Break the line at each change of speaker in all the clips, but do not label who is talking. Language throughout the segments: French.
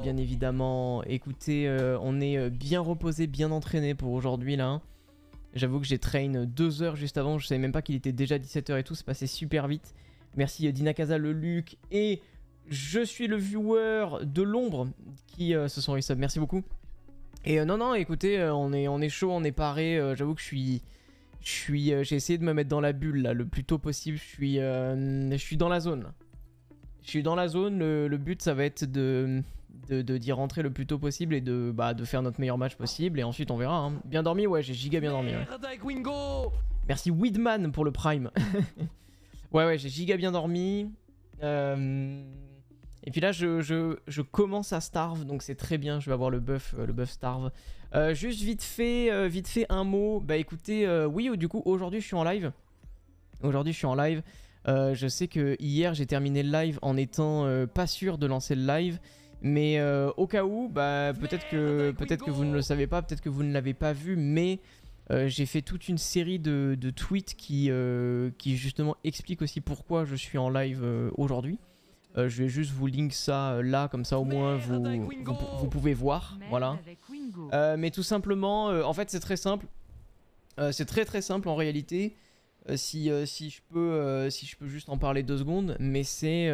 Bien évidemment, écoutez, euh, on est euh, bien reposé, bien entraîné pour aujourd'hui là. J'avoue que j'ai train deux heures juste avant, je savais même pas qu'il était déjà 17h et tout, c'est passé super vite. Merci euh, Dinakaza, le Luc et je suis le viewer de l'ombre qui se sont resub. Merci beaucoup. Et non, non, écoutez, on, est, on est chaud, on est paré. J'avoue que je suis. Je suis. J'ai essayé de me mettre dans la bulle là le plus tôt possible. Je suis. je suis dans la zone. Je suis dans la zone. le but, ça va être de de d'y rentrer le plus tôt possible et de, bah, de faire notre meilleur match possible. Et ensuite, on verra. Hein. Bien dormi Ouais, j'ai giga bien dormi. Merci Widman pour le prime. ouais, ouais, j'ai giga bien dormi. Euh, et puis là, je, je, commence à starve, donc c'est très bien. Je vais avoir le buff, euh, le buff starve. Euh, juste vite fait, vite fait un mot. Bah écoutez, oui, du coup, aujourd'hui, je suis en live. Aujourd'hui, je suis en live. je sais que hier, j'ai terminé le live en étant pas sûr de lancer le live. Mais euh, au cas où, bah, peut-être que, peut que vous ne le savez pas, peut-être que vous ne l'avez pas vu, mais euh, j'ai fait toute une série de, tweets qui, euh, qui justement expliquent aussi pourquoi je suis en live aujourd'hui. je vais juste vous link ça là, comme ça au moins vous, vous, pouvez voir. Voilà. mais tout simplement, en fait c'est très simple. c'est très très simple en réalité. si, si, je peux, si je peux juste en parler deux secondes, mais c'est...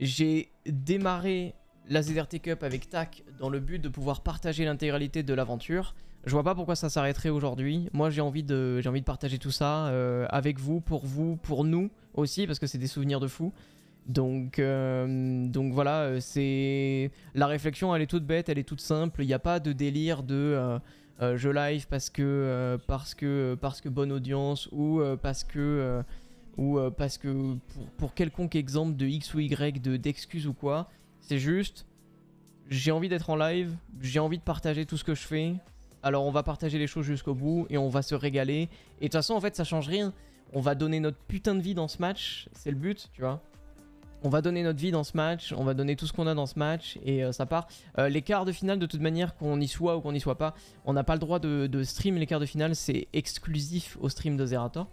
j'ai démarré la ZRT Cup avec TAC dans le but de pouvoir partager l'intégralité de l'aventure. Je vois pas pourquoi ça s'arrêterait aujourd'hui. Moi j'ai envie, de, envie de partager tout ça euh, avec vous, pour vous, pour nous aussi, parce que c'est des souvenirs de fou. Donc, euh, donc voilà, euh, c'est la réflexion, elle est toute bête, elle est toute simple. Il n'y a pas de délire de je live parce que parce que parce que bonne audience ou parce que ou parce que pour, pour, quelconque exemple de X ou Y de d'excuses ou quoi. C'est juste, j'ai envie d'être en live, j'ai envie de partager tout ce que je fais. Alors on va partager les choses jusqu'au bout et on va se régaler. Et de toute façon, en fait, ça change rien. On va donner notre putain de vie dans ce match, c'est le but, tu vois. On va donner notre vie dans ce match, on va donner tout ce qu'on a dans ce match et euh, ça part. Euh, les quarts de finale, de toute manière, qu'on y soit ou qu'on y soit pas, on n'a pas le droit de, de stream les quarts de finale, c'est exclusif au stream de Zerator.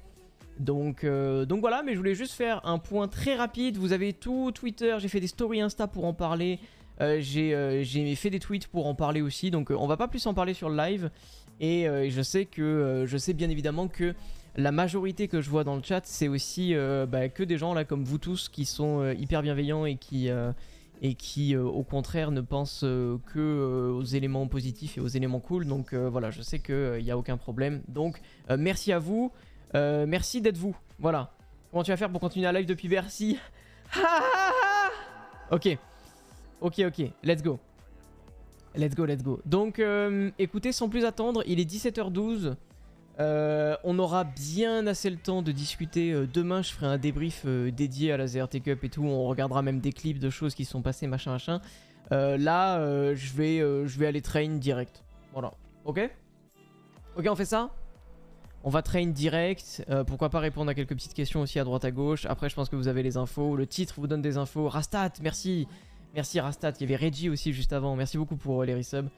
Donc, euh, donc voilà, mais je voulais juste faire un point très rapide. Vous avez tout Twitter, j'ai fait des stories Insta pour en parler. Euh, euh, j'ai fait des tweets pour en parler aussi. Donc on va pas plus en parler sur le live. Et je sais que je sais bien évidemment que la majorité que je vois dans le chat, c'est aussi bah, que des gens là comme vous tous qui sont hyper bienveillants et qui et qui au contraire ne pensent que aux éléments positifs et aux éléments cool. Donc voilà, je sais qu'il n'y a aucun problème. Donc merci à vous. Euh, merci d'être vous. Voilà. Comment tu vas faire pour continuer à live depuis Bercy Ok. Ok, ok. Let's go. Let's go, let's go. Donc, euh, écoutez, sans plus attendre, il est 17h12. Euh, on aura bien assez le temps de discuter. demain, je ferai un débrief dédié à la ZRT Cup et tout. On regardera même des clips de choses qui sont passées, machin, machin. là, je, vais, je vais aller train direct. Voilà. Ok? Ok, on fait ça? On va train direct. Euh, pourquoi pas répondre à quelques petites questions aussi à droite à gauche. Après, je pense que vous avez les infos. Le titre vous donne des infos. Rastat, merci. Merci Rastat. Il y avait Reggie aussi juste avant. Merci beaucoup pour euh, les resubs.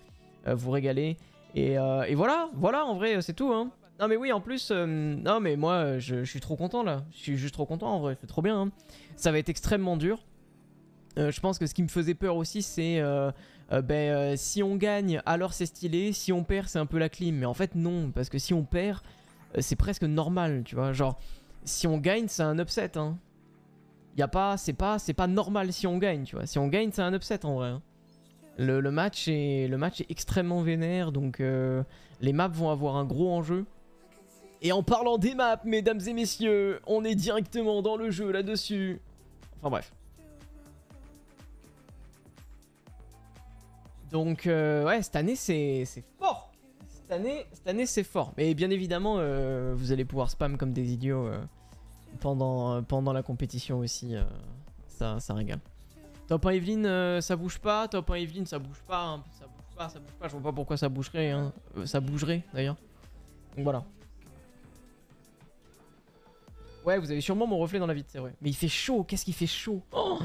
Euh, vous régalez. Et, voilà, voilà, en vrai, c'est tout. Hein. Non, mais oui, en plus, non, mais moi, je, suis trop content là. Je suis juste trop content en vrai. C'est trop bien. Hein. Ça va être extrêmement dur. je pense que ce qui me faisait peur aussi, c'est ben, si on gagne, alors c'est stylé. Si on perd, c'est un peu la clim. Mais en fait, non. Parce que si on perd, c'est presque normal, tu vois. Genre, si on gagne, c'est un upset, hein. Y a pas, c'est pas, c'est pas normal si on gagne, tu vois. Si on gagne, c'est un upset en vrai. Hein. Le, match est, le match est extrêmement vénère, donc euh, les maps vont avoir un gros enjeu. Et en parlant des maps, mesdames et messieurs, on est directement dans le jeu là-dessus. Enfin bref. Donc euh, ouais, cette année c'est cette année, c'est fort. Mais bien évidemment, euh, vous allez pouvoir spam comme des idiots euh, pendant, euh, pendant la compétition aussi. ça, ça régale. Top 1 Evelyn, ça bouge pas. Top 1 Evelyn, ça bouge pas. Hein. Ça bouge pas, ça bouge pas. Je vois pas pourquoi ça bougerait. Hein. ça bougerait d'ailleurs. Donc voilà. Ouais, vous avez sûrement mon reflet dans la vitre, c'est vrai. Mais il fait chaud, qu'est-ce qu'il fait chaud? Oh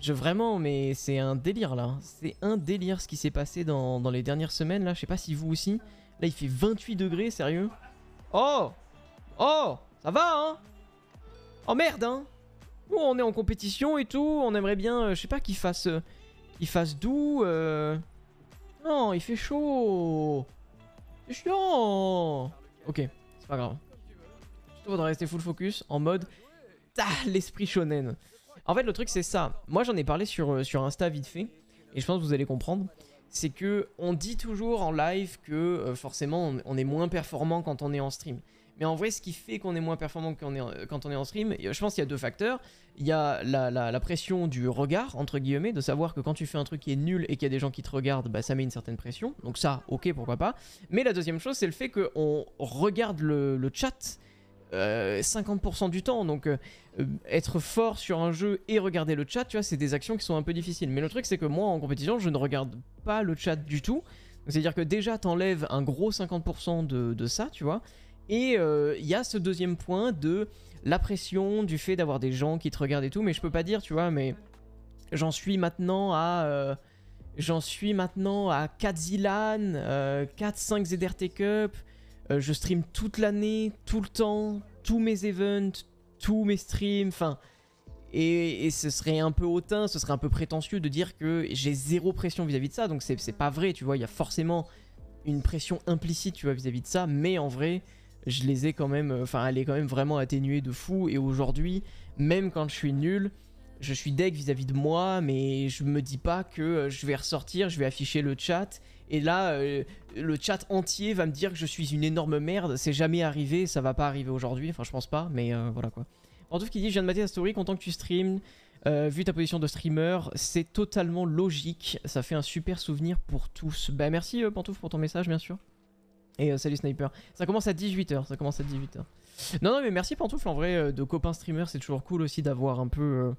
je vraiment, mais c'est un délire là. C'est un délire ce qui s'est passé dans, les dernières semaines là. Je sais pas si vous aussi. Là, il fait 28 degrés, sérieux. Oh Oh Ça va, hein? Oh merde, hein? Nous, on est en compétition et tout. On aimerait bien, euh, je sais pas, qu'il fasse, euh, Il fasse doux. euh. Non, il fait chaud. C'est chiant. Ok, c'est pas grave. Il faudra rester full focus en mode ah, l'esprit shonen. En fait, le truc c'est ça. Moi, j'en ai parlé sur, euh, sur Insta vite fait, et je pense que vous allez comprendre. C'est que on dit toujours en live que euh, forcément on, est moins performant quand on est en stream. Mais en vrai, ce qui fait qu'on est moins performant quand on est en, quand on est en stream, je pense qu'il y a deux facteurs. Il y a la, la- pression du regard, entre guillemets, de savoir que quand tu fais un truc qui est nul et qu'il y a des gens qui te regardent, bah, ça met une certaine pression. Donc ça, ok, pourquoi pas. Mais la deuxième chose, c'est le fait qu'on regarde le, le chat euh, 50% du temps. Donc euh, euh, être fort sur un jeu et regarder le chat, tu vois, c'est des actions qui sont un peu difficiles. Mais le truc, c'est que moi, en compétition, je ne regarde pas le chat du tout. C'est-à-dire que déjà, t'enlèves un gros 50% de, de ça, tu vois. Et euh, il y a ce deuxième point de la pression, du fait d'avoir des gens qui te regardent et tout. Mais je peux pas dire, tu vois, mais j'en suis maintenant à... euh, J'en suis maintenant à 4 Zilan, euh, 4-5 ZRT Cup. Euh, je stream toute l'année, tout le temps, tous mes events, tous mes streams. Enfin, et, et ce serait un peu hautain, ce serait un peu prétentieux de dire que j'ai zéro pression vis-à-vis de ça. Donc c'est pas vrai, tu vois. Il y a forcément une pression implicite, tu vois, vis-à-vis de ça. Mais en vrai, je les ai quand même. Enfin, elle est quand même vraiment atténuée de fou. Et aujourd'hui, même quand je suis nul, je suis deg vis-à-vis de moi, mais je me dis pas que euh, je vais ressortir, je vais afficher le chat. Et là, euh, le chat entier va me dire que je suis une énorme merde. C'est jamais arrivé, ça va pas arriver aujourd'hui. Enfin, je pense pas, mais euh, voilà quoi. Pantouf qui dit Je viens de mater ta story, content que tu streames. Euh, vu ta position de streamer, c'est totalement logique. Ça fait un super souvenir pour tous. Bah, merci euh, Pantouf pour ton message, bien sûr. Et salut Sniper. Ça commence à 18h. Ça commence à 18h. Non, non, mais merci Pantoufle. En vrai, de copains streamers, c'est toujours cool aussi d'avoir un peu.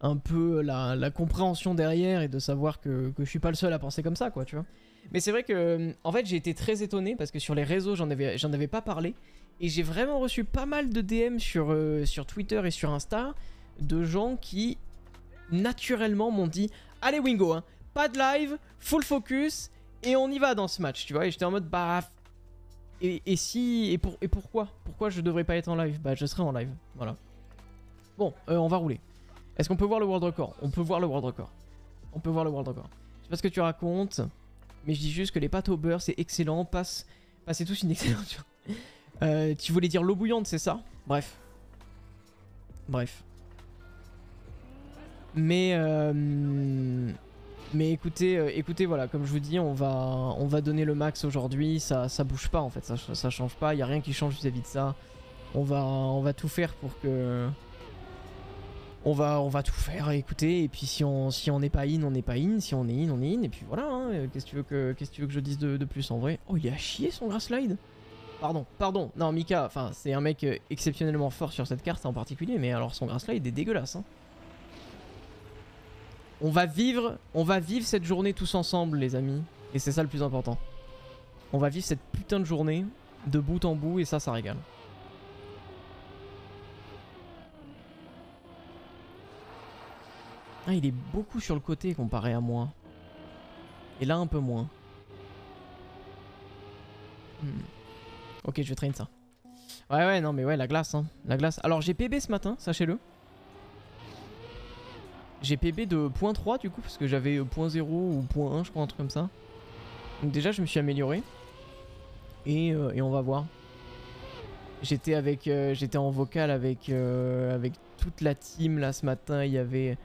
un peu la, la compréhension derrière et de savoir que, que je suis pas le seul à penser comme ça, quoi, tu vois. Mais c'est vrai que, euh, en fait, j'ai été très étonné parce que sur les réseaux, j'en avais, j'en avais pas parlé. Et j'ai vraiment reçu pas mal de DM sur, euh, sur Twitter et sur Insta de gens qui, naturellement, m'ont dit Allez, Wingo, hein, pas de live, full focus, et on y va dans ce match, tu vois. Et j'étais en mode Bah. Et, si. Et, pour, et pourquoi? Pourquoi je devrais pas être en live? Bah, je serai en live, voilà. Bon, euh, on va rouler. Est-ce qu'on peut voir le world record? On peut voir le world record. On peut voir le world record. Je sais pas ce que tu racontes, mais je dis juste que les pâtes au beurre, c'est excellent. Passe, passez tous une excellente. Euh, tu voulais dire l'eau bouillante, c'est ça? Bref. Bref. Mais euh, mais écoutez, euh, écoutez, voilà, comme je vous dis, on va on va donner le max aujourd'hui. Ça ça bouge pas en fait, ça ça change pas. Il y a rien qui change vis-à-vis de ça. On va on va tout faire pour que on va, tout faire, écoutez, et puis si on si n'est pas in, on n'est pas in, si on est in, on est in, et puis voilà, hein, euh, qu'est-ce que tu veux que je dise de, de plus en vrai? Oh, il a chié son grass slide Pardon, pardon, non Mika, enfin c'est un mec euh, exceptionnellement fort sur cette carte en particulier, mais alors son grass slide est dégueulasse. Hein. On va vivre, on va vivre cette journée tous ensemble, les amis, et c'est ça le plus important. On va vivre cette putain de journée de bout en bout, et ça, ça régale. Ah, il est beaucoup sur le côté comparé à moi. Et là, un peu moins. Hmm. Ok, je vais traîner ça. Ouais, ouais, non, mais ouais, la glace, hein. La glace. Alors, j'ai PB ce matin, sachez-le. J'ai PB de 0.3 du coup, parce que j'avais euh, 0.0 ou 0.1, je crois, un truc comme ça. Donc, déjà, je me suis amélioré. Et, euh, on va voir. J'étais avec, euh, j'étais en vocal avec, euh, avec toute la team là ce matin. Il y avait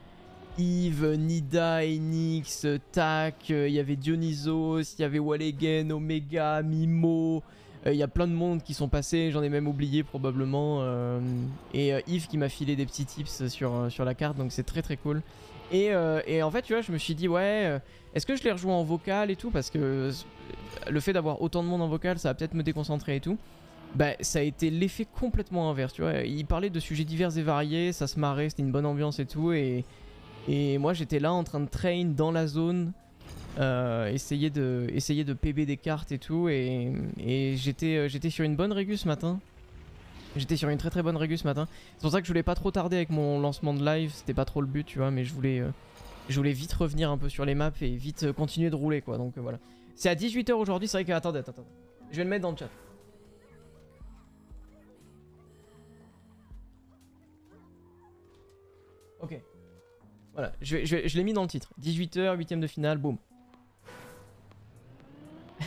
Yves, Nida, Enix, Tac, euh, il y avait Dionysos, il y avait Wallegen, Omega, Mimo. Euh, Il y a plein de monde qui sont passés, j'en ai même oublié probablement. euh, et Yves qui m'a filé des petits tips sur, sur la carte, donc c'est très très cool. Et, et en fait, tu vois, je me suis dit, ouais, est-ce que je les rejoins en vocal et tout? Parce que le fait d'avoir autant de monde en vocal, ça va peut-être me déconcentrer et tout. Bah, ça a été l'effet complètement inverse, tu vois. Il parlait de sujets divers et variés, ça se marrait, c'était une bonne ambiance et tout. Et, et moi, j'étais là en train de train dans la zone, euh, essayer, de, essayer de PB des cartes et tout. Et, et j'étais euh, j'étais sur une bonne régu ce matin. J'étais sur une très très bonne régu ce matin. C'est pour ça que je voulais pas trop tarder avec mon lancement de live, c'était pas trop le but, tu vois. Mais je voulais, euh, je voulais vite revenir un peu sur les maps et vite continuer de rouler, quoi. Donc voilà. C'est à 18h aujourd'hui, c'est vrai que. Attendez, attendez, attendez. Je vais le mettre dans le chat. Voilà, je, l'ai mis dans le titre. 18h, 8ème de finale, boum.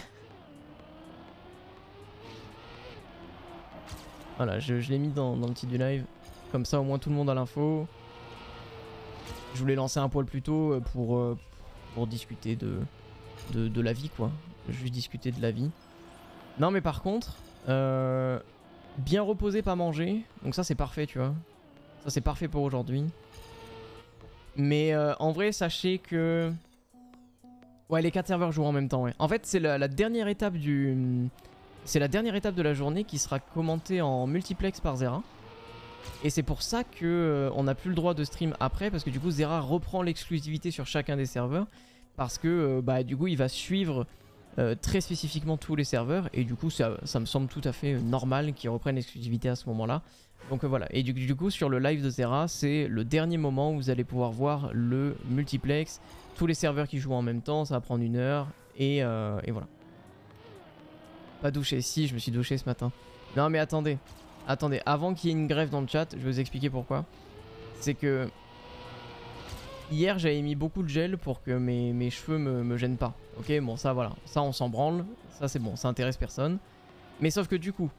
voilà, je, l'ai mis dans, le titre du live. Comme ça, au moins tout le monde a l'info. Je voulais lancer un poil plus tôt euh, pour, euh, pour discuter de la vie, quoi. Juste discuter de la vie. Non, mais par contre, euh, bien reposer, pas manger. Donc ça, c'est parfait, tu vois. Ça, c'est parfait pour aujourd'hui. Mais euh, en vrai, sachez que... Ouais, les 4 serveurs jouent en même temps, ouais. En fait, c'est la, dernière étape du... C'est la dernière étape de la journée qui sera commentée en multiplex par Zera. Et c'est pour ça que euh, on n'a plus le droit de stream après, parce que du coup Zera reprend l'exclusivité sur chacun des serveurs, parce que euh, bah du coup il va suivre très spécifiquement tous les serveurs, et du coup ça, ça me semble tout à fait normal qu'ils reprennent l'exclusivité à ce moment-là. Donc euh, voilà, et du, coup sur le live de Zera, c'est le dernier moment où vous allez pouvoir voir le multiplex, tous les serveurs qui jouent en même temps, ça va prendre une heure, et, euh, et voilà. Pas douché, si je me suis douché ce matin. Non mais attendez, attendez, avant qu'il y ait une grève dans le chat, je vais vous expliquer pourquoi. C'est que hier j'avais mis beaucoup de gel pour que mes, mes cheveux me, me gênent pas. Ok, bon ça voilà, ça on s'en branle, ça c'est bon, ça intéresse personne. Mais sauf que du coup,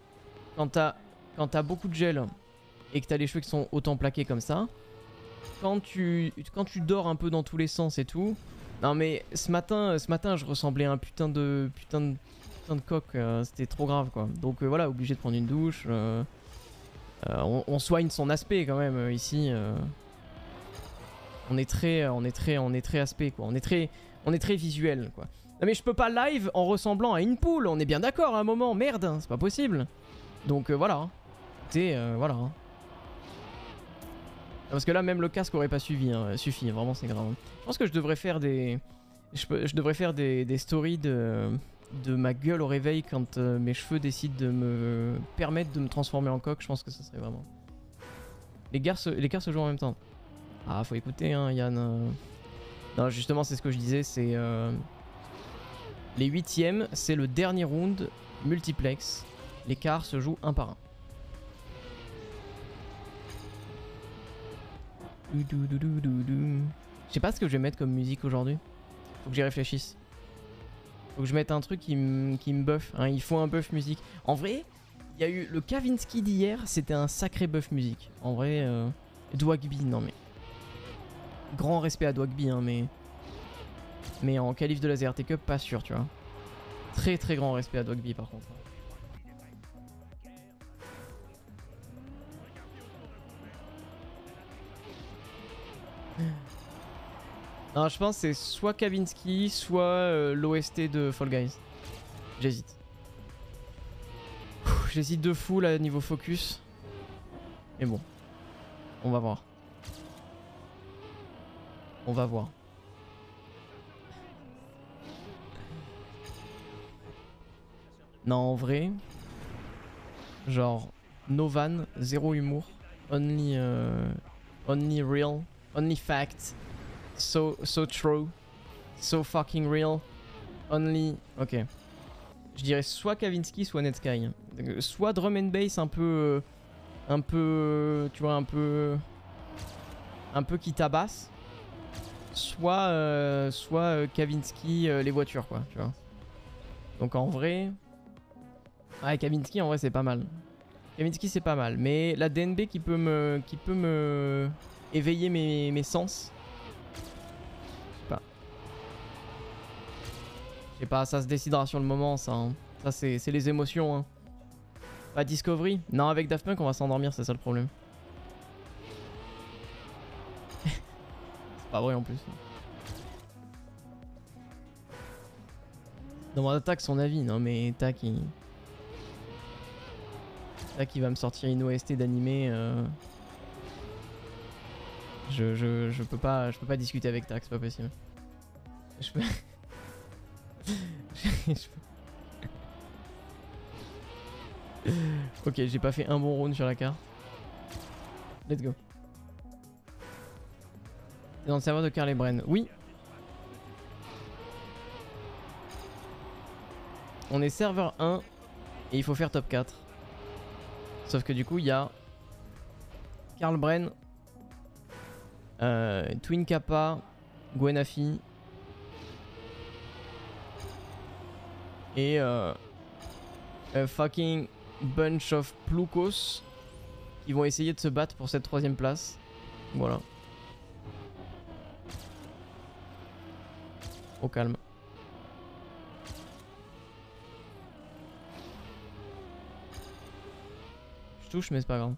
quand t'as quand t'as beaucoup de gel et que t'as les cheveux qui sont autant plaqués comme ça, quand tu, quand tu dors un peu dans tous les sens et tout, non mais ce matin, ce matin je ressemblais à un putain de putain de putain de coq, euh, c'était trop grave quoi. Donc euh, voilà, obligé de prendre une douche. euh, on, soigne son aspect quand même ici. On est très, on est très, on est très aspect quoi. On est très, on est très visuel quoi. Non mais je peux pas live en ressemblant à une poule. On est bien d'accord à un moment. Merde, hein, c'est pas possible. Donc voilà. Euh, voilà. hein. Parce que là même le casque aurait pas suffi. Hein, suffi vraiment c'est grave. Je pense que je devrais faire des, je, devrais faire des, stories de ma gueule au réveil quand euh, mes cheveux décident de me permettre de me transformer en coq. Je pense que ça serait vraiment. Les se, gars se jouent en même temps. Ah, faut écouter, hein, Yann. Non, justement, c'est ce que je disais, c'est... euh, Les huitièmes, c'est le dernier round multiplex. Les quarts se jouent un par un. Je sais pas ce que je vais mettre comme musique aujourd'hui. Faut que j'y réfléchisse. Faut que je mette un truc qui me buff. hein, Il faut un buff musique. En vrai, il y a eu le Kavinsky d'hier, c'était un sacré buff musique. En vrai, euh... Dwagby, non mais... Grand respect à Dwagby, hein, mais... Mais en qualif de la ZRT Cup, pas sûr, tu vois. Très très grand respect à Dwagby par contre. Non, je pense que c'est soit Kavinsky, soit euh, l'OST de Fall Guys. J'hésite. J'hésite de fou là niveau focus. Mais bon. On va voir. On va voir. Non, en vrai. Genre, no van, zéro humour. Only, euh, only real. Only fact. So, so true. So fucking real. Only. Ok. Je dirais soit Kavinsky, soit Netsky. Donc, Soit drum and bass un peu. euh, Un peu. euh, Tu vois, un peu. Un peu qui tabasse. Soit. euh, soit euh, Kavinsky, euh, les voitures, quoi. Tu vois. Donc en vrai. Ouais, Kavinsky, en vrai, c'est pas mal. Kavinsky, c'est pas mal. Mais la DNB qui peut me. Qui peut me. Éveiller mes sens. Sais pas, ça se décidera sur le moment, ça. hein. Ça, c'est les émotions. Hein. Pas Discovery Non, avec Daft Punk, on va s'endormir, c'est ça le problème. c'est pas vrai en plus. Demande à Tac son avis. Non, mais Tac, il. Tac, il va me sortir une OST d'animé. euh. Je, je, je peux pas je peux pas discuter avec Tac, c'est pas possible. Je peux. Ok, j'ai pas fait un bon round sur la carte. Let's go. Dans le serveur de Carl et Bren. Oui. On est serveur 1 et il faut faire top 4. Sauf que du coup, il y a Carl Bren, Euh, Twin Kappa, Gwenafi. Et euh, a fucking bunch of Plukos qui vont essayer de se battre pour cette troisième place. Voilà. Au calme. Je touche mais c'est pas grave.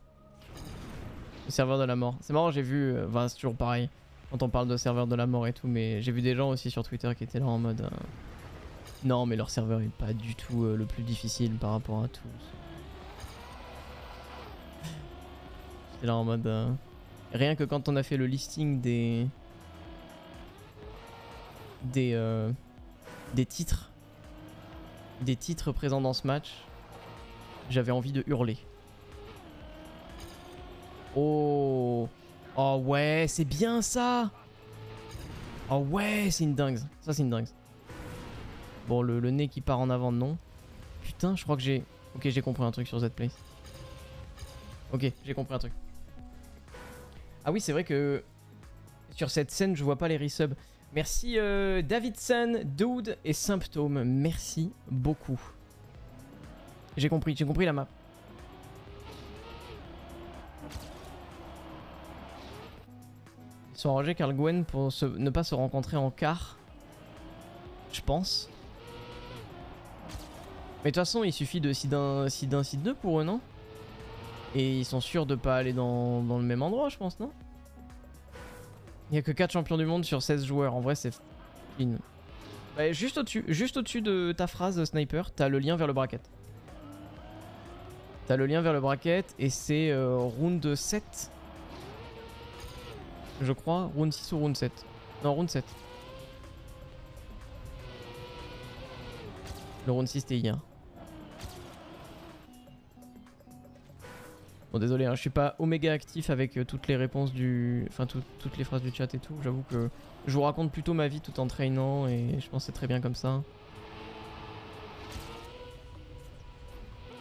Le serveur de la mort. C'est marrant j'ai vu, euh, enfin c'est toujours pareil quand on parle de serveur de la mort et tout mais j'ai vu des gens aussi sur Twitter qui étaient là en mode... Euh, non mais leur serveur est pas du tout euh, le plus difficile par rapport à tout. J'étais là en mode... Rien que quand on a fait le listing des... Des... Des titres. Des titres présents dans ce match. J'avais envie de hurler. Oh Oh ouais, c'est bien ça Oh ouais, c'est une dingue. Ça, c'est une dingue. Bon, le, nez qui part en avant, non. Putain, je crois que j'ai... Ok, j'ai compris un truc sur Z-Place. Ok, j'ai compris un truc. Ah oui, c'est vrai que... Sur cette scène, je vois pas les resubs. Merci euh, Davidson, Dude et Symptôme. Merci beaucoup. J'ai compris, j'ai compris la map. Ils sont arrangés Carl Gwen pour ne pas se rencontrer en quart. Je pense. Mais de toute façon, il suffit de si d'un si d'un si deux pour eux, non? Et ils sont sûrs de pas aller dans, le même endroit, je pense, non? Il y a que 4 champions du monde sur 16 joueurs. En vrai, c'est clean. Bah, juste au-dessus, juste au-dessus de ta phrase sniper, t'as le lien vers le bracket. T'as le lien vers le bracket et c'est euh, round 7 je crois. Round 6 ou round 7 Non, round 7. Le round 6 c'était hier. Bon désolé, hein, je suis pas oméga actif avec euh, toutes les réponses du... Enfin toutes les phrases du chat et tout. J'avoue que je vous raconte plutôt ma vie tout en traînant et je pense que c'est très bien comme ça.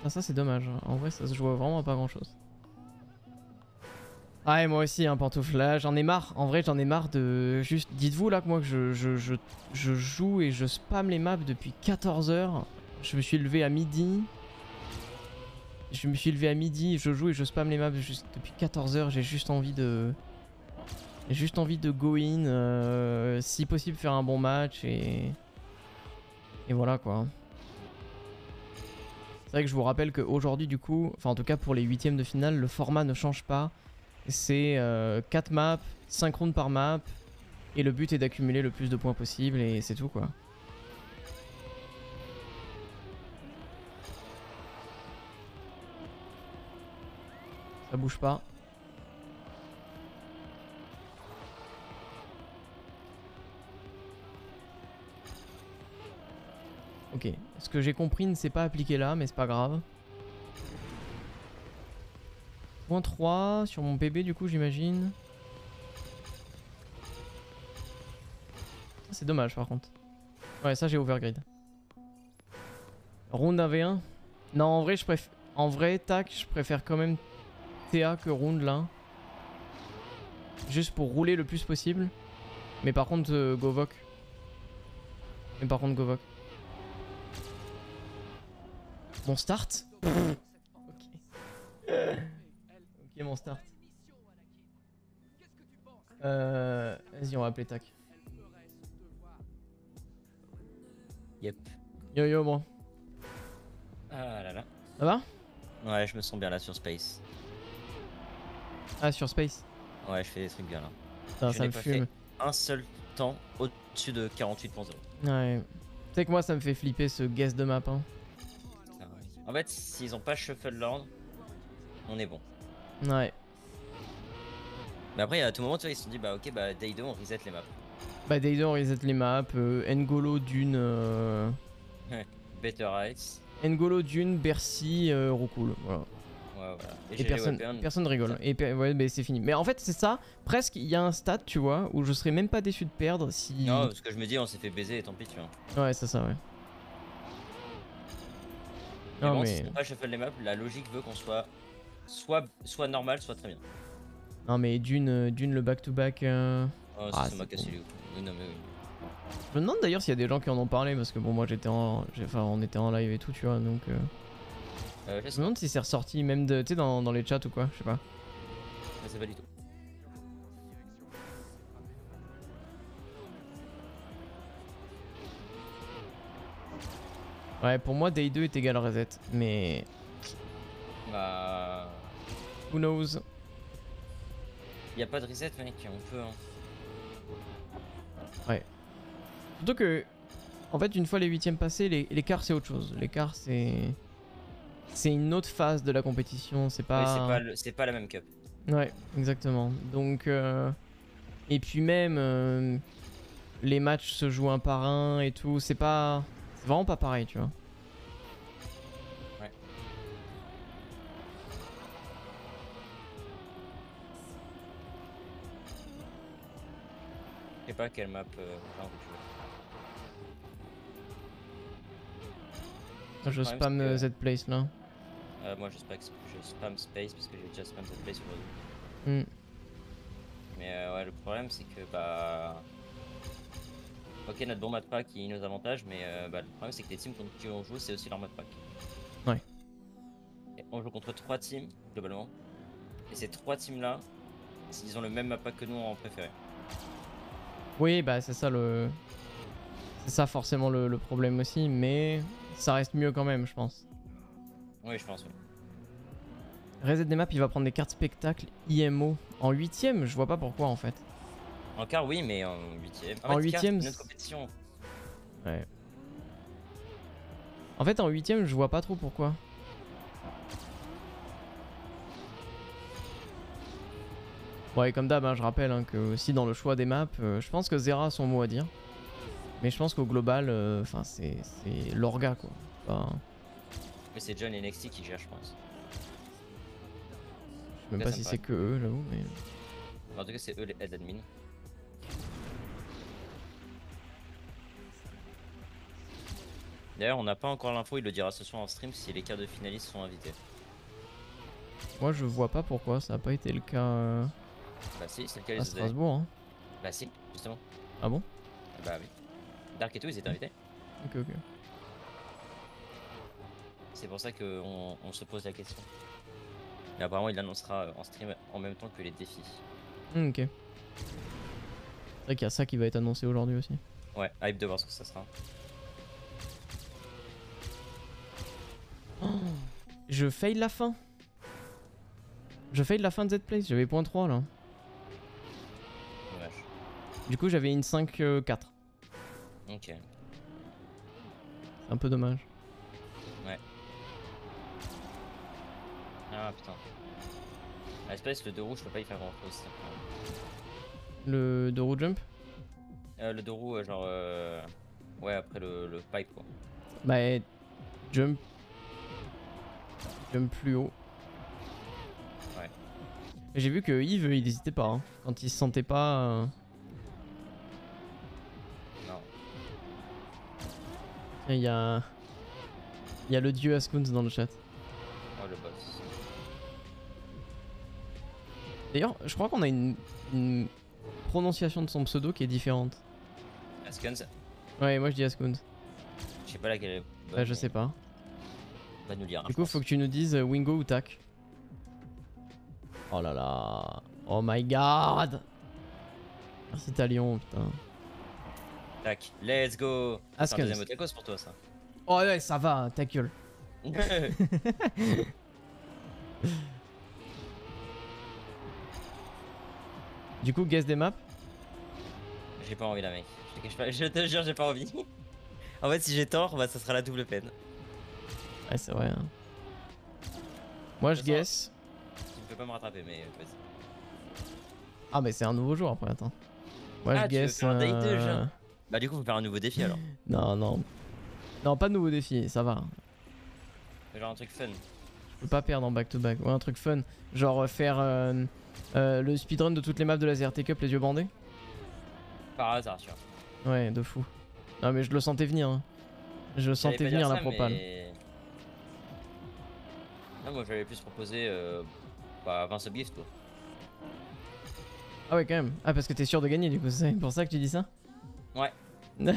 Ah ça c'est dommage, en vrai ça se joue vraiment à pas grand chose. Ah et moi aussi, hein, pantoufle. Là, j'en ai marre. En vrai, j'en ai marre de juste... Dites-vous là que moi, que je, je, je, je, joue et je spam les maps depuis 14 heures. Je me suis levé à midi. Je me suis levé à midi, je joue et je spam les maps juste depuis 14 heures. J'ai juste envie de... Juste envie de go in. Euh, si possible, faire un bon match et... Et voilà quoi. C'est vrai que je vous rappelle qu'aujourd'hui, du coup, enfin en tout cas pour les huitièmes de finale, le format ne change pas. C'est 4 euh, maps, 5 rounds par map. Et le but est d'accumuler le plus de points possible et c'est tout quoi. Ça bouge pas. Ok, ce que j'ai compris ne s'est pas appliqué là, mais c'est pas grave. Point 3 sur mon bébé du coup j'imagine. C'est dommage par contre. Ouais ça j'ai overgrade. Round 1v1 Non en vrai je préfère... En vrai tac je préfère quand même TA que round là. Juste pour rouler le plus possible. Mais par contre euh, Govok. Mais par contre Govok. Bon start? Ok. Ok mon start. Euh, Vas-y, on va appeler Tac.
Yep.
Yo yo, moi.
Ah là là.
Ça va?
Ouais, je me sens bien là sur Space.
Ah, sur Space
Ouais, je fais des trucs bien là.
Putain, ça me fume.
un seul temps au-dessus de 48.0.
Ouais. Tu sais que moi, ça me fait flipper ce guess de map. Hein.
En fait, s'ils ont pas shuffle l'ordre, on est bon.
Ouais.
Mais après, à tout moment, tu vois, ils se sont dit, bah ok, bah Day 2, on reset les maps.
Bah Day 2, on reset les maps. Euh, Ngolo, Dune. Euh...
Better Heights.
Ngolo, Dune, Bercy, euh. Voilà.
Voilà.
Et, personne, personne rigole. Et ouais, mais c'est fini. Mais en fait, c'est ça. Presque, il y a un stade, tu vois, où je serais même pas déçu de perdre si.
Non, parce que je me dis, on s'est fait baiser et tant pis, tu
vois. Ouais, c'est ça, ouais.
non, mais. Si on pas shuffle les maps, la logique veut qu'on soit soit, soit normal, soit très bien.
Non mais Dune, euh, Dune le back-to-back... euh,
Oh,
Ah,
ça m'a cassé les. Oui, non, mais oui.
Je me demande d'ailleurs s'il y a des gens qui en ont parlé parce que bon moi j'étais en... Enfin on était en live et tout tu vois donc... euh,
Euh, je
me demande si c'est ressorti même de... Tu sais dans, dans les chats ou quoi, je sais pas.
je sais pas du tout.
Ouais pour moi Day 2 est égal reset mais...
Bah.
Who knows?
Y a pas de reset, mec, on peut. Hein.
Surtout que... En fait une fois les huitièmes passés, les- l'écart c'est autre chose. L'écart c'est... C'est une autre phase de la compétition, c'est
Oui,
pas...
c'est pas, la même cup.
Ouais, exactement. Donc, euh, et puis même, euh, les matchs se jouent un par un et tout. C'est pas, c'est vraiment pas pareil, tu vois.
Ouais. Je sais pas quelle map euh,
Je spam euh,
que-
Z place là.
Euh, moi je spam, je spam space parce que j'ai déjà spam cette place aujourd'hui.
Hmm.
Mais euh, ouais, le problème c'est que bah. Ok, notre bon map pack il nous avantage, mais euh, bah, le problème c'est que les teams contre qui on joue c'est aussi leur map pack.
Ouais.
Et on joue contre trois teams globalement. Et ces trois teams là, ils ont le même map pack que nous en préféré.
Oui, bah c'est ça le, c'est ça forcément le, le problème aussi, mais ça reste mieux quand même, je pense.
Oui, je pense. oui.
Reset des maps, il va prendre des cartes spectacle IMO en huitième. Je vois pas pourquoi en fait.
En quart, oui, mais en huitième.
En
fait,
huitième,
quart, c'est une autre
c'est-
compétition.
Ouais. En fait, en huitième, je vois pas trop pourquoi. Ouais, comme d'hab, hein, je rappelle hein, que aussi dans le choix des maps, euh, je pense que Zera a son mot à dire. Mais je pense qu'au global, euh, enfin, c'est c'est l'orga quoi. Enfin,
Mais c'est John et NXT qui gèrent, je pense.
je sais même pas si c'est que eux, j'avoue, mais.
En tout cas, c'est eux les head admin. D'ailleurs, on n'a pas encore l'info, il le dira ce soir en stream si les quarts de finalistes sont invités.
Moi, je vois pas pourquoi ça a pas été le cas euh,
Bah si, c'est le cas
à. Strasbourg. Hein.
Bah si, justement.
Ah bon?
Bah oui. Dark et tout, ils étaient invités.
Ok, ok.
C'est pour ça qu'on on se pose la question. Mais apparemment, il l'annoncera en stream en même temps que les défis.
Hmm, ok. C'est vrai qu'il y a ça qui va être annoncé aujourd'hui aussi.
Ouais, hype de voir ce que ça sera.
Je fail la fin. Je fail la fin de Z-Place, j'avais point 3 là.
Dommage.
Du coup j'avais une 5-4.
Ok.
C'est un peu dommage.
Ah putain. Ah, Space, le 2 roues, je peux pas y faire grand chose.
Le Doro Jump
Euh, le 2 roues, euh, genre. euh, Ouais, après le, le pipe quoi.
Bah jump. Jump plus haut.
Ouais.
J'ai vu que Yves il hésitait pas. hein. Quand il se sentait pas. euh, Il y a. Il y a le dieu Askuns dans le chat.
Oh, le boss.
D'ailleurs, je crois qu'on a une, une prononciation de son pseudo qui est différente.
Askens,
Ouais, moi je dis Askuns.
je sais pas laquelle est. bonne,
Bah, je sais pas.
Va nous lire. hein,
Du coup,
pense.
faut que tu nous dises euh, Wingo ou Tac. Oh là là. Oh my god. Merci Talion, putain.
Tac, let's go. C'est un deuxième Otakos pour toi ça.
Oh ouais, ça va, ta gueule. Du coup, guess des maps.
j'ai pas envie là, mec. Je te cache pas, je te jure, j'ai pas envie. en fait, si j'ai tort, bah ça sera la double peine.
Ouais, c'est vrai. hein. Moi, je guess.
Tu ne peux pas me rattraper, mais vas-y.
Ah, mais c'est un nouveau jour après, attends. Moi,
Ah,
je
tu veux
guess.
faire un day deux,
euh,
Bah, du coup, faut faire un nouveau défi alors.
Non, non. Non, pas de nouveau défi, ça va.
Genre un truc fun.
Je peux pas perdre en back-to-back. Ouais, un truc fun. Genre euh, faire euh, euh, le speedrun de toutes les maps de la ZRT Cup les yeux bandés.
Par hasard, tu vois.
Ouais, de fou. Non, mais je le sentais venir. hein. Je sentais venir la
ça,
propale.
mais- Non, moi j'avais plus proposé euh, bah, 20 subgifts quoi.
Ah ouais, quand même. Ah, parce que t'es sûr de gagner, du coup, c'est pour ça que tu dis ça?
Ouais.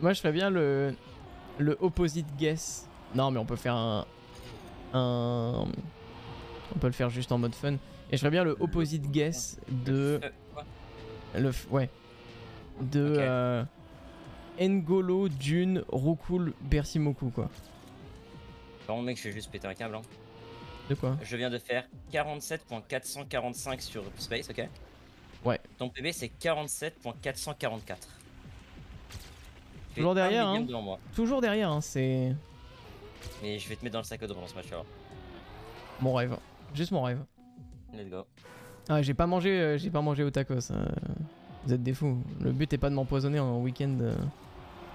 Moi, je ferais bien le, le opposite guess. Non, mais on peut faire un, un. On peut le faire juste en mode fun. Et je ferais bien le opposite guess de. Le, ouais. De. Euh, N'Golo, Dune, Rukul, Bersimoku, quoi.
Par contre, mec, je vais juste péter un câble. hein.
De quoi?
Je viens de faire 47.445 sur Space, ok?
Ouais.
Ton PB, c'est 47.444. Tu
Toujours derrière, hein.
moi.
Toujours derrière, hein, c'est
Mais je vais te mettre dans le sac à dos pendant ce match, alors.
mon rêve. Juste mon rêve.
Let's go.
Ah, j'ai pas mangé, euh, j'ai pas mangé au tacos. euh. Vous êtes des fous. Le but est pas de m'empoisonner en week-end. euh.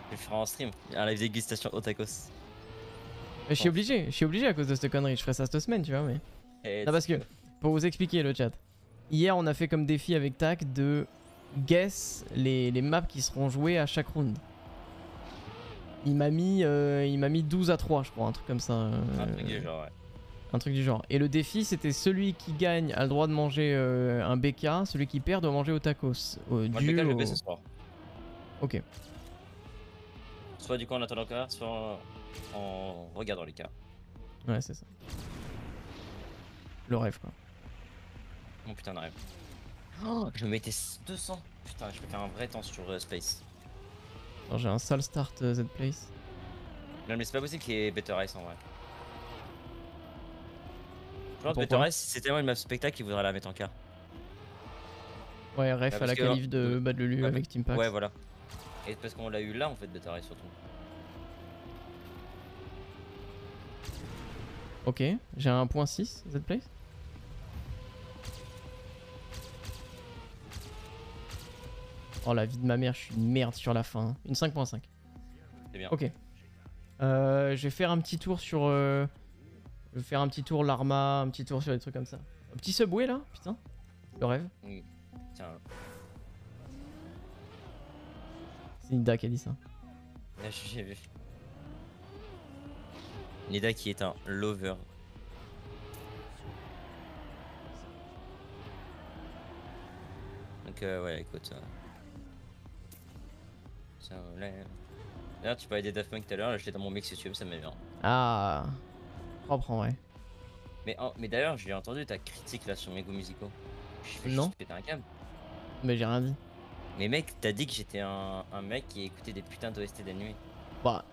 Je le ferai en stream. Un live dégustation au tacos.
Je suis obligé, je suis obligé à cause de cette connerie. Je ferai ça cette semaine, tu vois. Mais
Et
non, parce que pour vous expliquer le chat. Hier, on a fait comme défi avec Tac de guess les, les maps qui seront jouées à chaque round. Il m'a mis, euh, il mis 12 à 3, je crois, un truc comme ça. euh,
Un truc du genre, ouais.
un truc du genre. Et le défi, c'était celui qui gagne a le droit de manger euh, un BK, celui qui perd doit manger au tacos.
Moi,
dû
le BK, je fais ce soir.
Ok.
Soit du coup en attendant le cas, soit en regardant les cas.
Ouais, c'est ça. Le rêve, quoi.
Mon putain de rêve. Oh, je me mettais 200. Putain, je peux faire un vrai temps sur euh, Space.
Alors, J'ai un sale start euh, Z-Place.
Non, mais c'est pas possible qu'il y ait Better Ice en vrai.
Pourquoi
Better Ice, c'est tellement une map spectacle qu'il voudrait la mettre en cas.
Ouais, ref
Bah,
à la
que-
qualif de
Ouais.
Bad Lulu
Ouais,
avec Team Pax.
Ouais, voilà. Et parce qu'on l'a eu là en fait, Better Ice surtout.
Ok, j'ai un point 6 Z-Place. Oh la vie de ma mère, je suis une merde sur la fin. hein. Une 5.5.
C'est bien.
Ok. Euh, je vais faire un petit tour sur. euh, Je vais faire un petit tour Larma, un petit tour sur des trucs comme ça. Un petit subway là, putain. Le rêve.
Tiens,
C'est Nida qui a dit ça.
là j'ai vu. Nida qui est un lover. Donc euh, ouais, écoute. euh, Ça, D'ailleurs, tu parlais des Daft Punk tout à l'heure, là, j'étais dans mon mix YouTube, ça bien.
Ah. Propre en vrai.
Mais, oh, mais d'ailleurs, j'ai entendu ta critique là sur mes goûts musicaux. Je
Non.
péter un câble.
Mais j'ai rien dit.
Mais mec, t'as dit que j'étais un, un mec qui écoutait des putains d'OST d'ennemis.
Bah,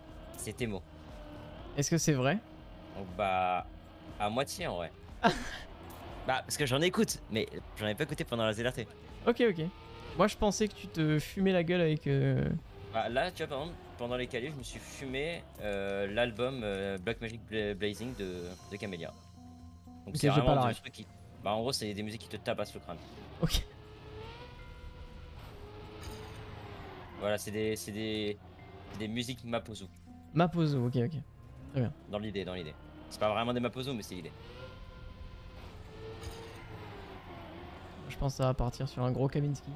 tes mots.
est-ce que c'est vrai?
Donc bah, à moitié en vrai. bah, parce que j'en écoute, mais j'en ai pas écouté pendant la ZRT.
Ok, ok. Moi je pensais que tu te fumais la gueule avec. euh,
Bah, là, tu vois, par exemple, pendant les qualifs, je me suis fumé euh, l'album euh, Black Magic Bla- Blazing de, de Camellia. Donc
Ok,
c'est
j'ai pas la
vraiment des
ref.
trucs qui... Bah, en gros, c'est des musiques qui te tabassent le crâne.
Ok.
Voilà, c'est des, c'est des, c'est des musiques Mapozu.
Mapozo, ok, ok.
Dans l'idée, dans l'idée. C'est pas vraiment des Mapozu, mais c'est l'idée.
Je pense que ça va partir sur un gros Kaminski.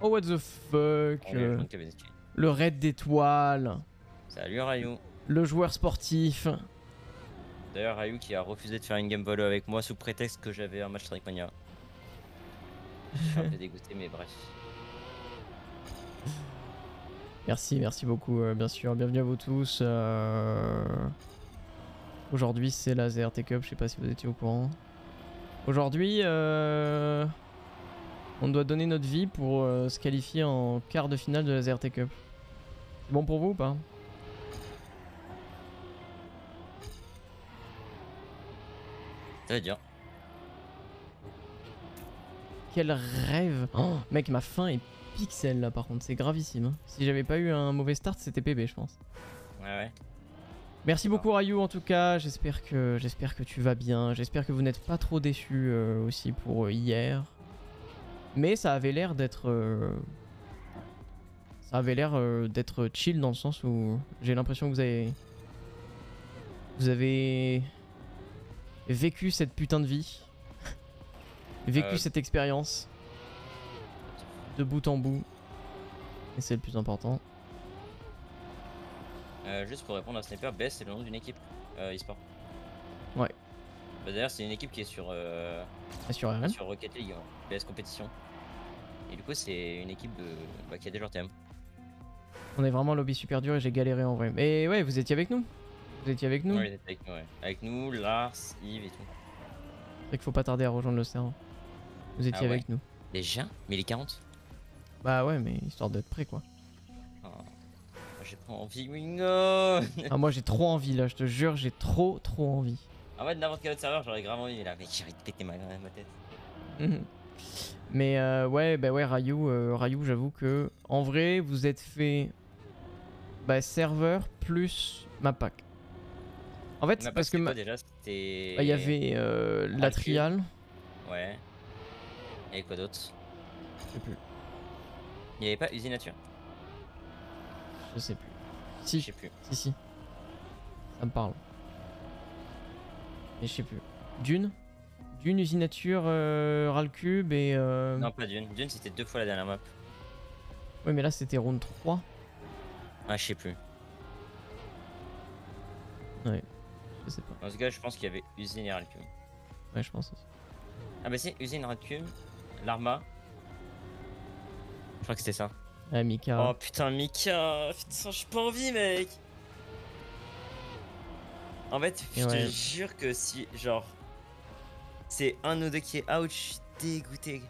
Oh what the fuck euh,
Kavinsky.
Le raid d'étoiles.
Salut Ryu.
Le joueur sportif.
D'ailleurs, Ryu qui a refusé de faire une game volley avec moi sous prétexte que j'avais un match Strike-Mania. Je suis un peu dégoûté, mais bref.
Merci, merci beaucoup, euh, bien sûr. Bienvenue à vous tous. euh, Aujourd'hui, c'est la ZRT Cup. Je sais pas si vous étiez au courant. Aujourd'hui, euh, on doit donner notre vie pour se qualifier en quart de finale de la ZRT Cup. Bon pour vous ou pas
Ça veut dire.
Quel rêve Oh, Mec, ma fin est pixel là par contre, c'est gravissime. hein. Si j'avais pas eu un mauvais start, c'était PB, je pense.
Ouais, ouais.
Merci beaucoup Ryu en tout cas, j'espère que j'espère que tu vas bien, j'espère que vous n'êtes pas trop déçus euh, aussi pour euh, hier. Mais ça avait l'air d'être euh, ça avait l'air euh, d'être chill dans le sens où j'ai l'impression que vous avez vous avez vécu cette putain de vie. vécu
Euh.
cette expérience de bout en bout. Et c'est le plus important.
Euh, juste pour répondre à Sniper, BS c'est le nom d'une équipe euh, e-sport.
Ouais.
Bah, D'ailleurs, c'est une équipe qui est sur,
sur
sur Rocket League, hein, PS Compétition. Et du coup, c'est une équipe de, bah, qui a des joueurs TM.
On est vraiment lobby super dur et j'ai galéré en vrai. Mais ouais, vous étiez avec nous Vous étiez avec nous
Ouais, il était avec nous, ouais. Avec nous, Lars, Yves et tout.
C'est vrai qu'il faut pas tarder à rejoindre le serveur. Vous étiez
Ah ouais.
avec nous.
Déjà Mais il est 40
Bah ouais, mais histoire d'être prêt quoi.
Ah, moi, J'ai pas envie, Wingo
ah, moi j'ai trop envie là, je te jure, j'ai trop trop envie.
En fait, n'importe quel autre serveur, j'aurais grave envie, mais là, mec, j'ai envie de péter ma, ma tête.
Mhm. Mais euh, ouais, bah ouais, Ryu, euh, Ryu, j'avoue que en vrai, vous êtes fait bah, serveur plus ma pack. En fait, c'est parce que ma-
déjà, c'était.
bah, il y avait euh, la trial,
Ouais. Et quoi d'autre?
Je sais plus,
Il y avait pas Usine Nature
je sais plus.
Je
Si,
sais plus.
si, si, ça me parle. Mais je sais plus. Dune, Dune, Usinature, euh, Ralcube et. Euh...
Non, pas Dune. Dune, c'était deux fois la dernière map.
Ouais, mais là c'était round 3.
Ah, je sais plus.
Je sais pas.
En tout cas, je pense qu'il y avait Usine et Ralcum.
Ouais, je pense aussi.
Ah, bah si, Usine, Ralcum, l'Arma. Je crois que c'était ça.
Ah, Mika.
Oh putain, Mika Putain, j'ai pas envie, mec En fait, je
ouais.
te jure que si, genre. C'est un ou deux qui est out, je suis dégoûté.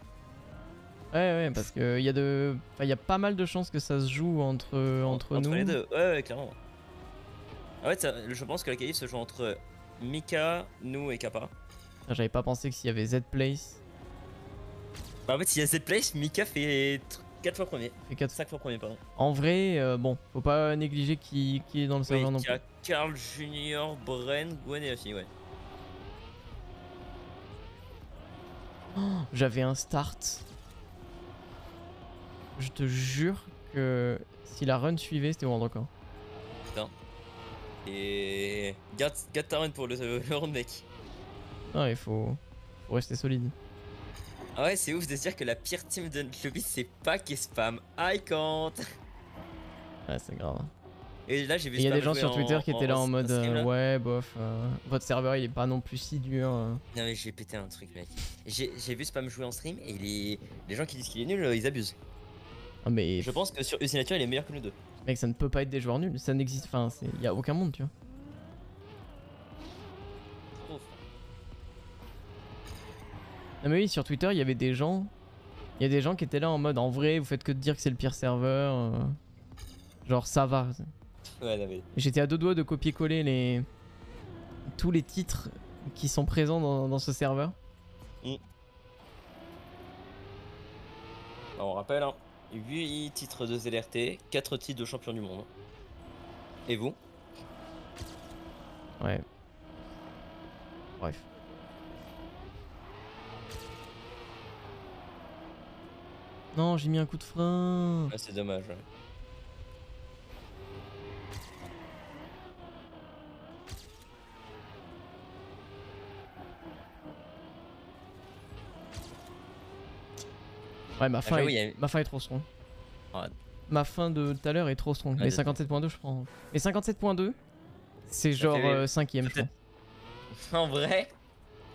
Ouais, ouais, parce que il y a de, enfin, il y a pas mal de chances que ça se joue entre entre, nous.
les deux, ouais, ouais, clairement. En fait, ça- je pense que la qualif se joue entre Mika, nous et Kappa.
Ah, J'avais pas pensé que s'il y avait Z Place,
Bah, en fait, s'il y a cette place, Mika fait 4 fois premier.
fait quatre-
5 fois premier, pardon.
En vrai, euh, bon, faut pas négliger qui, qui est dans le serveur
Oui,
non
il y
plus.
a Carl Junior, Bren, Gwen et aussi, ouais.
J'avais un start. Je te jure que si la run suivait, c'était World Record.
Et. Garde, garde ta run pour le, le round, mec.
Non, il faut, faut rester solide.
Ah ouais, c'est ouf de se dire que la pire team de notre lobby, c'est pas qui spam. I can't.
Ouais, c'est grave.
Et là, j'ai vu
Il y a des gens sur Twitter
en-
qui étaient là en, mode euh, ouais, bof, euh, votre serveur il est pas non plus si dur. euh.
Non, mais j'ai pété un truc, mec. J'ai vu Spam jouer en stream et les, les gens qui disent qu'il est nul, ils abusent.
Ah, mais
Je pense que sur Usinature, il est meilleur que nous deux.
mec, ça ne peut pas être des joueurs nuls. Ça n'existe, enfin, il y a aucun monde, tu vois.
Frère.
Non mais oui, sur Twitter, il y avait des gens. Il y a des gens qui étaient là en mode en vrai, vous faites que de dire que c'est le pire serveur. euh, Genre ça va.
Ouais, mais.
J'étais à deux doigts de copier-coller les tous les titres qui sont présents dans, dans ce serveur.
Alors, on rappelle, hein, 8 titres de ZRT, 4 titres de champion du monde. Et vous?
Ouais. Bref. Non, j'ai mis un coup de frein.
Ah, c'est dommage, ouais.
Ouais, ma fin,
j'avoue,
est...
a-
ma fin est trop strong.
Ouais.
Ma fin de tout à l'heure est trop strong.
Ouais,
Mais
d'accord.
57.2, je prends. Mais 57.2, c'est genre
fait-
euh.
En vrai,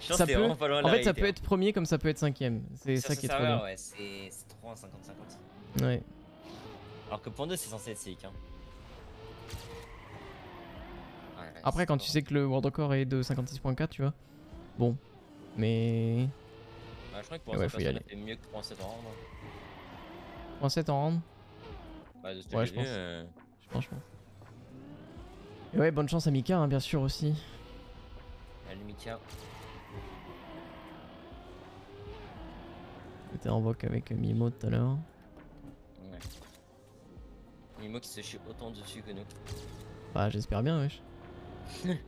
je pense
Ça
que t'es
peut-
vraiment pas loin de
En
la
fait, ça peut
hein.
être premier comme ça peut être cinquième. C'est
Sur
ça qui est trop bien.
ouais, c'est trop un 50-50.
Ouais.
Alors que point 2, c'est censé être sick. Hein. Ouais,
Après, quand tu sais que le world record est de 56.4, tu vois. Bon. Mais.
Bah, je crois que pour
Ouais,
l'instant,
faut y
personne
aller.
a fait mieux que 3-7 en round. hein.
3-7 en round,
Bah, de ce que
Ouais, je pense.
euh,
pense. Et ouais, bonne chance à Mika, hein, bien sûr aussi.
la Lumika.
J'étais en voc avec euh, Mimo tout à l'heure.
Ouais. Mimo qui se chie autant dessus que nous.
Bah, j'espère bien, wesh.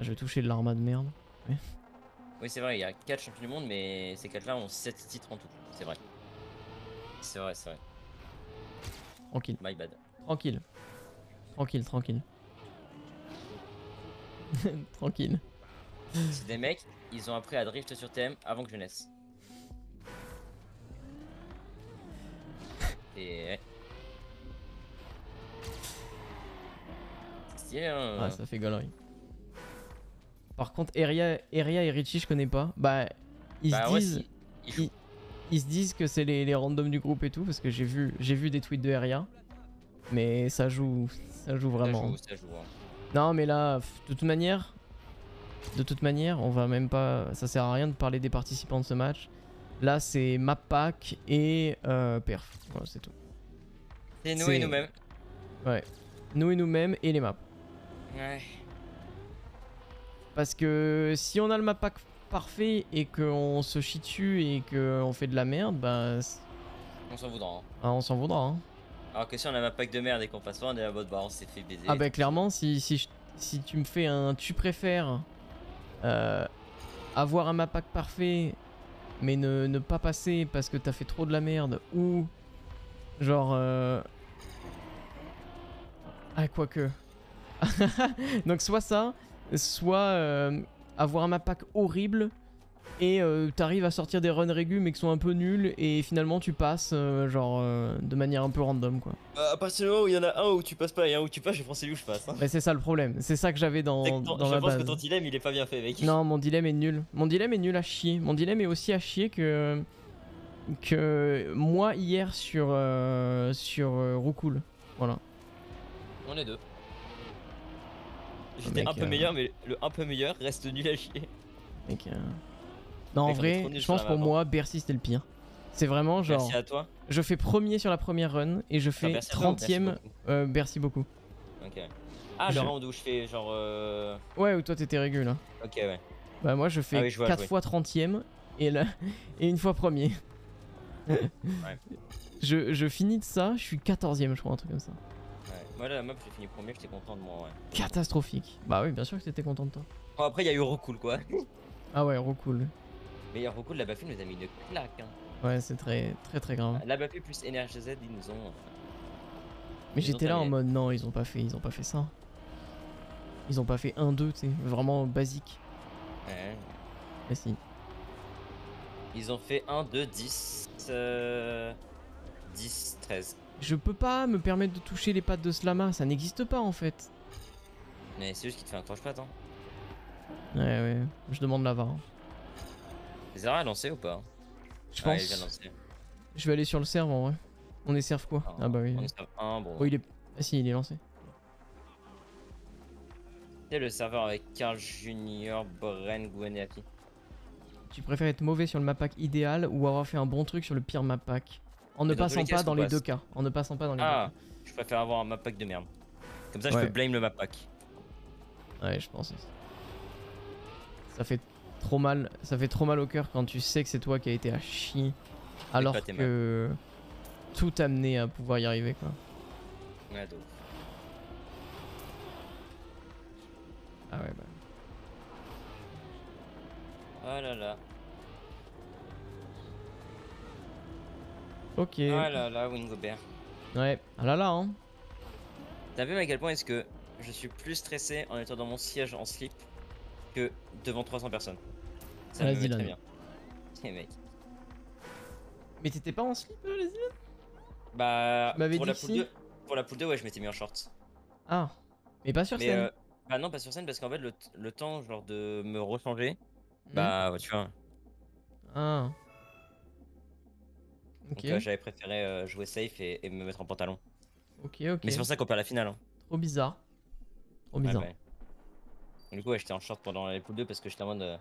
Je vais toucher de l'arma de merde.
Oui, c'est vrai, il y a 4 champions du monde, mais ces 4 là ont 7 titres en tout. C'est vrai. C'est vrai, c'est vrai.
Tranquille,
My bad.
tranquille. Tranquille, tranquille. tranquille.
C'est des mecs, ils ont appris à drift sur TM avant que je naisse. Et stylé, hein.
Ah, ça fait galerie. Par contre, Eria, Eria et Richie, je connais pas. Bah, ils
Bah
se
ouais,
disent, ils, ils se disent que c'est les, les randoms du groupe et tout, parce que j'ai vu, j'ai vu des tweets de Eria. Mais ça joue, ça joue
Ça
vraiment.
joue, ça joue. hein.
Non, mais là, de toute manière, de toute manière, on va même pas. Ça sert à rien de parler des participants de ce match. Là, c'est map pack et euh, perf. Voilà, c'est tout.
C'est nous et nous-mêmes.
Nous et nous-mêmes et les maps.
Ouais.
Parce que si on a le map pack parfait et qu'on se chie dessus et qu'on fait de la merde, bah,
On s'en voudra. hein.
ah, on s'en voudra. Hein.
Alors que si on a un pack de merde et qu'on passe pas, on est à mode bah on s'est fait baiser.
Ah bah clairement, si, si, tu me fais un tu préfères euh, avoir un map pack parfait mais ne, ne pas passer parce que t'as fait trop de la merde ou genre... Euh... Ah quoique. Donc soit ça, soit euh, avoir un map pack horrible et euh, t'arrives à sortir des runs régus mais qui sont un peu nuls et finalement tu passes euh, genre euh, de manière un peu random quoi.
Bah, à partir du moment où il y en a un où tu passes pas et un où tu passes, je pense c'est lui où je passe. Hein.
Mais c'est ça le problème, c'est ça que j'avais dans,
C'est que ton-
dans
je
la
pense
base.
que ton dilemme il est pas bien fait, mec.
Non, mon dilemme est nul. Mon dilemme est nul à chier. Mon dilemme est aussi à chier que que moi hier sur euh, sur euh. Voilà.
On est deux. J'étais un peu
euh,
meilleur, mais le un peu meilleur reste nul à chier.
Mec, euh, Non, en vrai, je pense pour
hein.
moi Bercy c'était le pire. C'est vraiment genre
Merci à toi.
je fais premier sur la première run et je fais
merci à toi ou merci
30ème
beaucoup
euh, Bercy beaucoup.
Ok. Ah,
Je-
le round où je fais genre. Euh...
Ouais, ou toi t'étais régul là.
Ok, ouais.
Bah moi je fais
Ah oui, je vois,
4
je
fois 30ème et, là, et une fois premier. je, je finis de ça, je suis 14ème je crois, un truc comme ça.
Ouais. Moi, la map, j'ai fini premier, j'étais content de moi, ouais.
Catastrophique. Bah oui, bien sûr que t'étais content de toi.
Bon, après, il y a eu Recool quoi.
Ah ouais, cool.
Mais Recool, la Baffy nous a mis une claque. Hein.
Ouais, c'est très très très grave.
La Baffy plus NRGZ, ils nous ont. euh,
Mais j'étais là en mode non, ils ont pas fait, ils ont pas fait ça. Ils ont pas fait 1-2, tu sais, vraiment basique.
Ouais.
Mais si.
Ils ont fait 1, 2, 10. Euh... 10, 13.
Je peux pas me permettre de toucher les pattes de Slama, ça n'existe pas en fait.
Mais c'est juste qu'il te fait un croche-patte. Hein.
Ouais, ouais, je demande la VAR.
Zara a lancé ou pas
Je
Ah,
pense.
il vient de lancer.
je vais aller sur le serve en vrai. On est serve quoi? Ah bah oui.
On est serveur 1, bon.
Oh, il est. Ah si, il est lancé.
C'est le serveur avec Carl Junior, Bren, Gwen et Happy.
Tu préfères être mauvais sur le map pack idéal ou avoir fait un bon truc sur le pire map pack En ne passant
cas,
pas dans les deux cas. En ne passant pas dans les
Ah, je préfère avoir un map pack de merde. Comme ça, je peux blame le map pack.
deux cas. Ouais, je pense aussi. Ça fait trop mal, ça fait trop mal au cœur quand tu sais que c'est toi qui a été à chier alors que tout t'a amené à pouvoir y arriver quoi.
Ouais, de ouf.
Ah ouais bah.
Oh là là.
Ok.
Oh là là, Wingobert.
Ouais. Ah là là hein.
T'as vu à quel point est-ce que je suis plus stressé en étant dans mon siège en slip que devant 300 personnes? Ça me met très bien. Eh mec.
Mais t'étais pas en slip euh, les yeux
Bah,
Tu
pour
dit
la, poule
si.
2, pour la poule 2, ouais, je m'étais mis en short.
Ah. Mais pas sur
Mais
scène.
euh, bah non, pas sur scène parce qu'en fait, le, le temps genre de me rechanger,
Hmm.
bah tu vois.
Ah.
Donc euh, j'avais préféré euh, jouer safe et, et me mettre en pantalon.
Ok ok.
Mais c'est pour ça qu'on perd la finale. Hein.
Trop bizarre. Trop bizarre.
ouais. Du coup, ouais, j'étais en short pendant les poules 2 parce que j'étais en mode. euh,